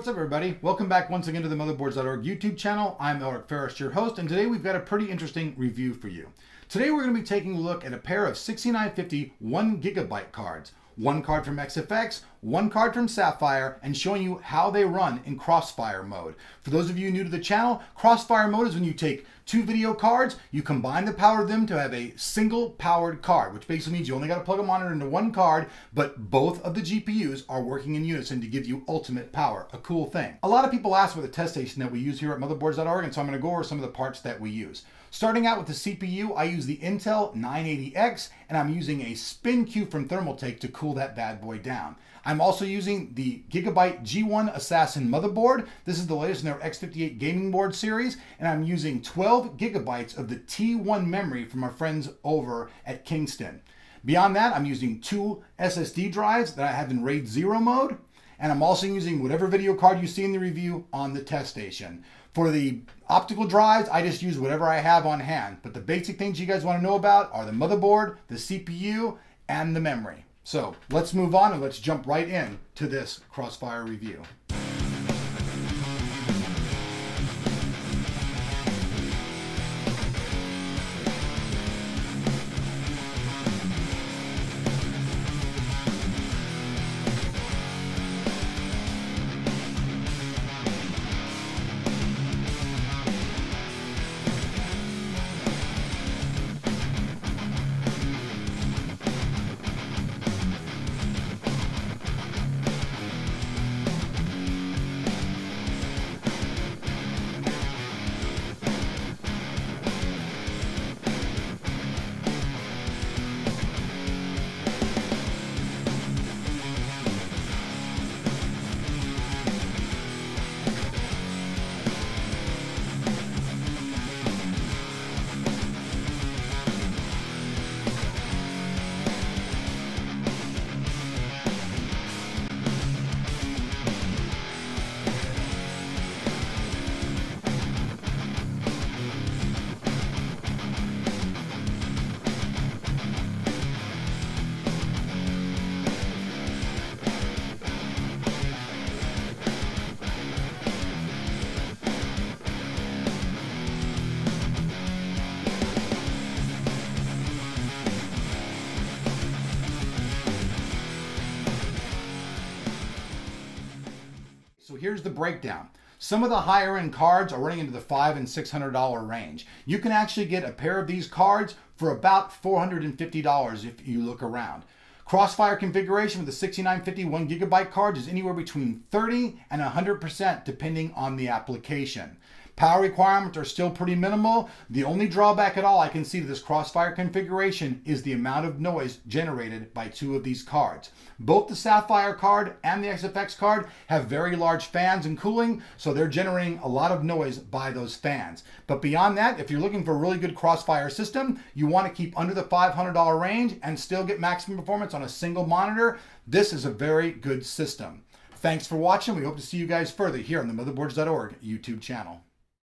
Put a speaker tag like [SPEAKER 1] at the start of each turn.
[SPEAKER 1] what's up everybody? Welcome back once again to the motherboards.org YouTube channel. I'm Eric Ferris, your host, and today we've got a pretty interesting review for you. Today we're going to be taking a look at a pair of 6950 1 gigabyte cards. One card from XFX, one card from Sapphire, and showing you how they run in Crossfire mode. For those of you new to the channel, Crossfire mode is when you take two video cards, you combine the power of them to have a single powered card, which basically means you only got to plug a monitor into one card, but both of the GPUs are working in unison to give you ultimate power. A cool thing. A lot of people ask for the test station that we use here at motherboards.org, and so I'm going to go over some of the parts that we use. Starting out with the CPU, I use the Intel 980X, and I'm using a SpinQ from Thermaltake to cool that bad boy down. I'm also using the Gigabyte G1 Assassin motherboard. This is the latest in their X58 gaming board series, and I'm using 12 gigabytes of the T1 memory from our friends over at Kingston. Beyond that, I'm using two SSD drives that I have in RAID 0 mode, and I'm also using whatever video card you see in the review on the test station. For the optical drives, I just use whatever I have on hand. But the basic things you guys want to know about are the motherboard, the CPU, and the memory. So let's move on and let's jump right in to this Crossfire review. Here's the breakdown. Some of the higher end cards are running into the five and six hundred dollar range. You can actually get a pair of these cards for about four hundred and fifty dollars if you look around. Crossfire configuration with the 6950 1 gigabyte card is anywhere between 30 and 100% depending on the application. Power requirements are still pretty minimal. The only drawback at all I can see to this Crossfire configuration is the amount of noise generated by two of these cards. Both the Sapphire card and the XFX card have very large fans and cooling, so they're generating a lot of noise by those fans. But beyond that, if you're looking for a really good Crossfire system, you want to keep under the $500 range and still get maximum performance on a single monitor, this is a very good system. Thanks for watching. We hope to see you guys further here on the motherboards.org YouTube channel.